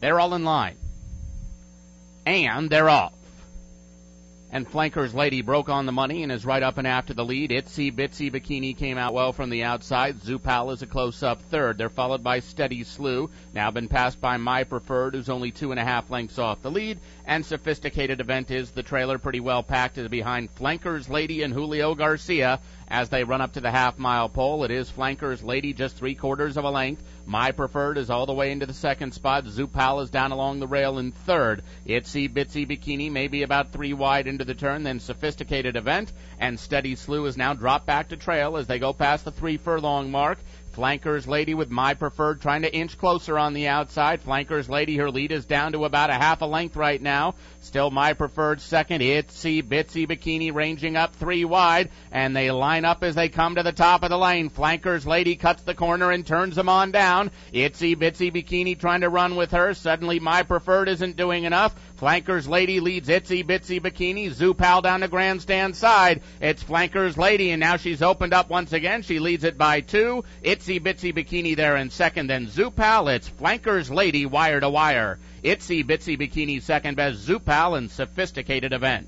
They're all in line. And they're off. And Flanker's Lady broke on the money and is right up and after the lead. Itsibitsibikini came out well from the outside. Xupal is a close up third. They're followed by Steady Slew, now been passed by My Prefered, who's only two and a half lengths off the lead. And Sophisticatedevent is the trailer pretty well packed behind Flanker's Lady and Julio Garcia as they run up to the half mile pole. It is Flanker's Lady just three quarters of a length. My Prefered is all the way into the second spot. Xupal is down along the rail in third. Itsibitsibikini maybe about three wide into the turn. Then Sophisticatedevent and Steady Slew is now dropped back to trail as they go past the three furlong mark. Flankers Lady with My Prefered trying to inch closer on the outside. Flankers Lady, her lead is down to about a half a length right now. Still My Prefered second. Itsibitsibikini ranging up three wide, and they line up as they come to the top of the lane. Flankers Lady cuts the corner and turns them on down. Itsibitsibikini trying to run with her. Suddenly My Prefered isn't doing enough. Flankers Lady leads Itsy Bitsy Bikini. Xupal down the grandstand side. It's Flankers Lady, and now she's opened up once again. She leads it by two. Itsibitsibikini there in second. Then Xupal. It's Flankers Lady wire to wire. Itsibitsibikini second best. Xupal and Sophisticatedevent.